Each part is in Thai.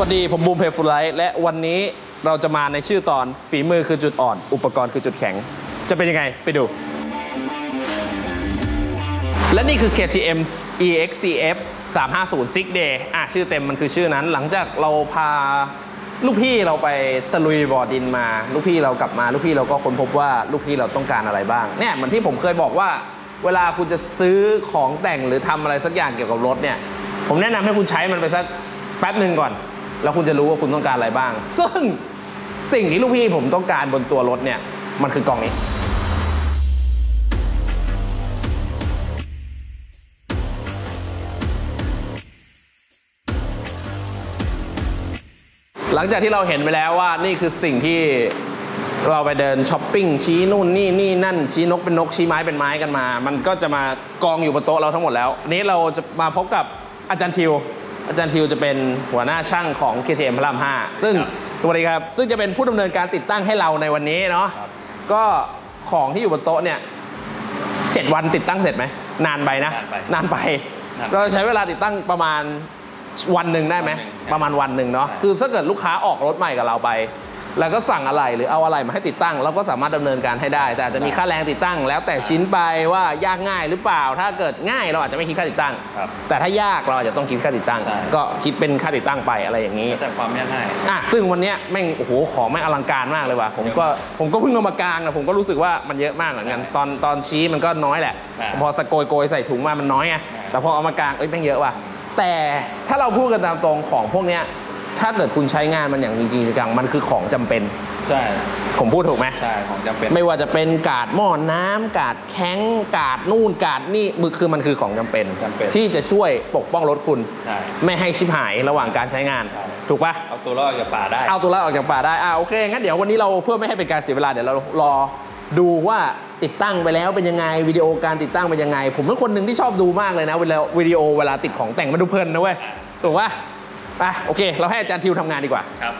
วัสดี ผมบูมเพลฟูไลท์และวันนี้เราจะมาในชื่อตอนฝีมือคือจุดอ่อน อุปกรณ์คือจุดแข็ง จะเป็นยังไงไปดู และนี่คือ KTM EXCF 350 Six Day อะชื่อเต็มมันคือชื่อนั้น หลังจากเราพาลูกพี่เราไปตะลุยบ่อดินมา ลูกพี่เรากลับมาลูกพี่เราก็ค้นพบว่าลูกพี่เราต้องการอะไรบ้างเนี่ยเหมือนที่ผมเคยบอกว่า เวลาคุณจะซื้อของแต่งหรือทำอะไรสักอย่างเกี่ยวกับรถเนี่ย ผมแนะนำให้คุณใช้มันไปสักแป๊บหนึ่งก่อน แล้วคุณจะรู้ว่าคุณต้องการอะไรบ้าง ซึ่งสิ่งที่ลูกพี่ผมต้องการบนตัวรถเนี่ย มันคือกล่องนี้ หลังจากที่เราเห็นไปแล้วว่านี่คือสิ่งที่เราไปเดินช้อปปิ้งชี้นู่นนี่นี่นั่นชี้นกเป็นนกชี้ไม้เป็นไม้กันมา มันก็จะมากองอยู่บนโต๊ะเราทั้งหมดแล้วนี้เราจะมาพบกับอาจารย์ทิว อาจารย์ทิวจะเป็นหัวหน้าช่างของ KTM พระราม 5 ซึ่งสวัสดีครับ ซึ่งจะเป็นผู้ดำเนินการติดตั้งให้เราในวันนี้เนาะ ก็ของที่อยู่บนโต๊ะเนี่ยเจ็ดวันติดตั้งเสร็จไหม นานไปนะ นานไปนานไปนานไปเราใช้เวลาติดตั้งประมาณวันหนึ่งได้ไหมวันหนึ่งประมาณวันหนึ่งเนาะใช่คือถ้าเกิดลูกค้าออกรถใหม่กับเราไป แล้วก็สั่งอะไรหรือเอาอะไรมาให้ติดตั้ง เราก็สามารถดำเนินการให้ได้ แต่อาจจะมีค่าแรงติดตั้ง แล้วแต่ชิ้นไปว่ายากง่ายหรือเปล่า ถ้าเกิดง่ายเราอาจจะไม่คิดค่าติดตั้งครับแต่ถ้ายากเราอาจจะต้องคิดค่าติดตั้งใช่ก็คิดเป็นค่าติดตั้งไปอะไรอย่างนี้แล้วแต่ความยากง่ายอะซึ่งวันเนี้ยแม่งโอ้โหของแม่งอลังการมากเลยว่ะผมก็ผมก็เพิ่งเอามากางนะผมก็รู้สึกว่ามันเยอะมากเหมือนกันใช่ตอนตอนชี้มันก็น้อยแหละใช่พอสโกยโกยใส่ถุงมามันน้อยไงใช่แต่พอเอามากางเอ้ยแม่งเยอะว่ะแต่ถ้าเราพูดกันตามตรงของพวกเนี้ย ถ้าเกิดคุณใช้งานมันอย่างจริงๆจังๆมันคือของจำเป็น ใช่ ผมพูดถูกไหมใช่ ของจำเป็น ไม่ว่าจะเป็นกาดหม้อน้ำกาดแข้งกาดนู่นกาดนี่มือคือมันคือของจำเป็นจำเป็น ที่จะช่วยปกป้องรถคุณใช่ไม่ให้ชิบหายระหว่างการใช้งานใช่ถูกปะเอาตัวรอดจากป่าได้ เอาตัวรอดออกจากป่าได้ อ่าโอเค งั้นเดี๋ยววันนี้เราเพื่อไม่ให้เป็นการเสียเวลาเดี๋ยวเรารอดูว่าติดตั้งไปแล้วเป็นยังไงวิดีโอการติดตั้งเป็นยังไง ผมเป็นคนหนึ่งที่ชอบดูมากเลยนะเวลาวิดีโอเวลาติดของแต่งมาดูเพลินนะเว้ยถูกปะ ไปโอเค เราให้อาจารย์ทิวทำงานดีกว่าครับ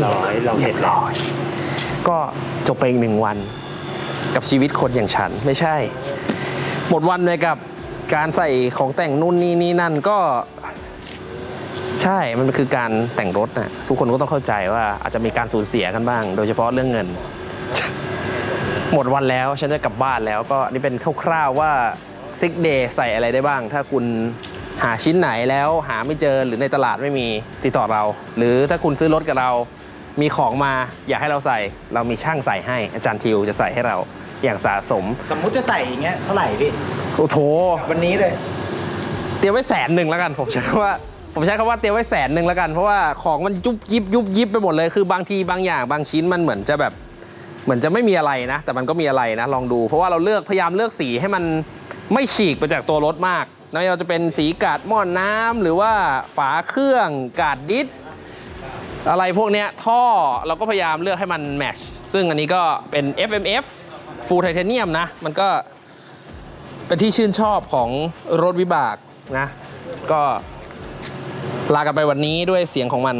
เรียบร้อยก็จบไปอีกหนึ่งวัน กับชีวิตคนอย่างฉันไม่ใช่ หมดวันไปกับการใส่ของแต่งนู่นนี่นี่นั่นก็ใช่ มันคือการแต่งรถนะทุกคนก็ต้องเข้าใจว่าอาจจะมีการสูญเสียกันบ้าง โดยเฉพาะเรื่องเงิน หมดวันแล้วฉันจะกลับบ้านแล้วก็นี่เป็นคร่าวๆว่าซิกเดย์ใส่อะไรได้บ้าง ถ้าคุณหาชิ้นไหนแล้วหาไม่เจอหรือในตลาดไม่มีติดต่อเรา หรือถ้าคุณซื้อรถกับเรา มีของมาอยากให้เราใส่ เรามีช่างใส่ให้อาจารย์ทิวจะใส่ให้เราอย่างสะสม สมมุติจะใส่อย่างเงี้ยเท่าไหร่พี่ โอ้โถ วันนี้เลย เตรียมไว้แสนหนึ่งแล้วกัน ผมใช้คำว่า ผมใช้คำว่าเตรียมไว้แสนหนึ่งแล้วกัน เพราะว่าของมันยุบยิบยุบยิบไปหมดเลย คือบางทีบางอย่างบางชิ้นมันเหมือนจะแบบ เหมือนจะไม่มีอะไรนะ แต่มันก็มีอะไรนะ ลองดู เพราะว่าเราเลือกพยายามเลือกสีให้มันไม่ฉีกไปจากตัวรถมากไม่ว่าจะเป็นสีกาดหม้อนน้ำหรือว่าฝาเครื่องกาดดิส อะไรพวกเนี้ยท่อเราก็พยายามเลือกให้มันแมชซึ่งอันนี้ก็เป็น FMF Full Titanium นะ มันก็เป็นที่ชื่นชอบของรถวิบากนะ ก็ลากันไปวันนี้ด้วยเสียงของมัน